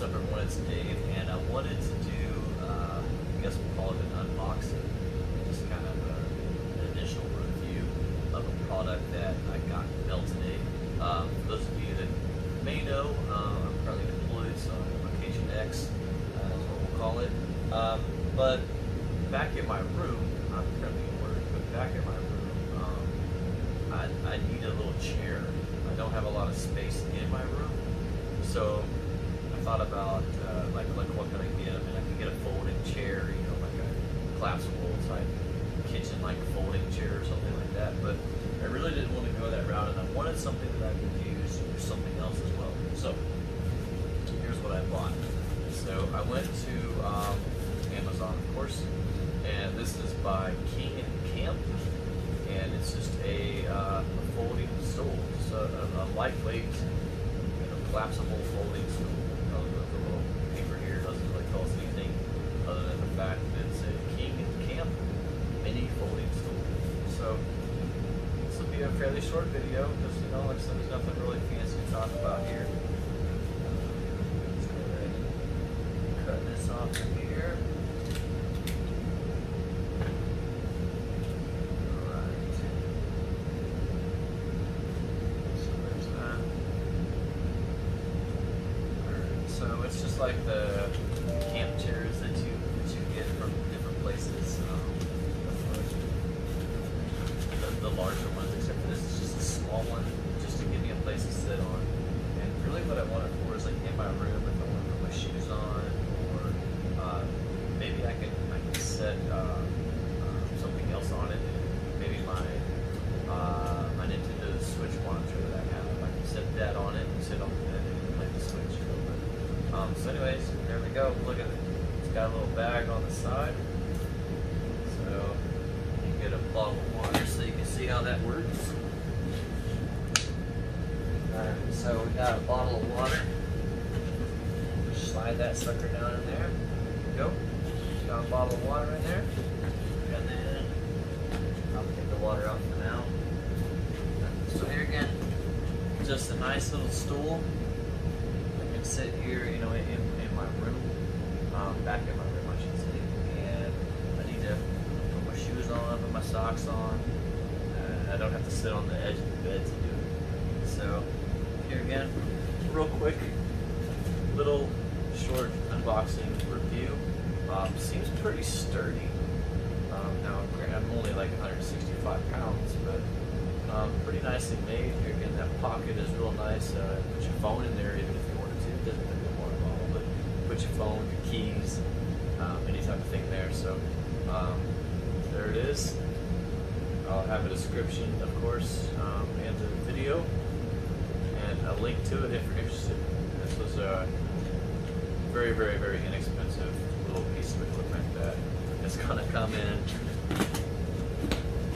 What's up everyone, it's Dave, and I wanted to do, uh, I guess we'll call it an unboxing, just kind of a, an initial review of a product that I got mailed today. Um, for those of you that may know, uh, I'm currently deployed, so I'm Location X, uh, is what we'll call it. Um, but back in my room, I'm currently at work, but back in my room, um, I, I need a little chair. I don't have a lot of space in my room, so thought about uh, like like what can I get? I mean, I can get a folding chair, you know, like a collapsible type kitchen like folding chair or something like that. But I really didn't want to go that route, and I wanted something that I could use for something else as well. So here's what I bought. So I went to um, Amazon, of course, and this is by King and Camp, and it's just a, uh, a folding stool, a, a, a lightweight, you know, collapsible folding stool. Uh, the, the little paper here doesn't really tell us anything other than the fact that it's a King and Camp mini folding stool. So this will a fairly short video because you know, like I there's nothing really fancy to talk about here. Go cut this off here. So it's just like the camp chairs that you that you get from different places. Um, the, the larger small one, just to give me a place to sit on. And really, what I want it for is like in my room if I want to put my shoes on, or uh, maybe I can I can set uh, uh, something else on it. Maybe my uh, my Nintendo Switch monitor that I have, I can set that on it and sit on it and play the Switch. Um, so, anyways, there we go. Look at it. It's got a little bag on the side. So you get a bottle of water so you can see how that works. So we got a bottle of water. Slide that sucker down in there. Go. Got a bottle of water in there. And then I'll take the water out for now. So here again, just a nice little stool. I can sit here, you know, in, in my room, um, back in my room, I should say. And I need to put my shoes on, put my socks on. Uh, I don't have to sit on the edge of the bed to do it. So here again, real quick, little short unboxing review. Um, seems pretty sturdy. Um, now, I'm only like 165 pounds, but um, pretty nicely made. Again, that pocket is real nice. Uh, put your phone in there even if you wanted to. It doesn't take a water bottle, but put your phone, your keys, um, any type of thing there. So um, there it is. I'll have a description, of course, um, and the video, a link to it if you're interested. This was a very, very, very inexpensive little piece of equipment that is going to come in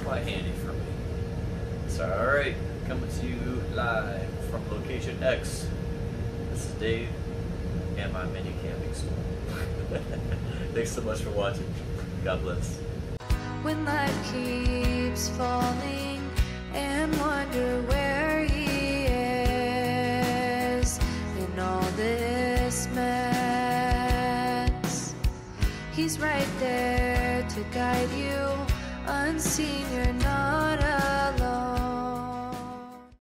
quite handy for me. So, alright, coming to you live from Location X. This is Dave and my mini camping stool. Thanks so much for watching. God bless. when life keeps falling and wonder where He's right there to guide you. Unseen, you're not alone.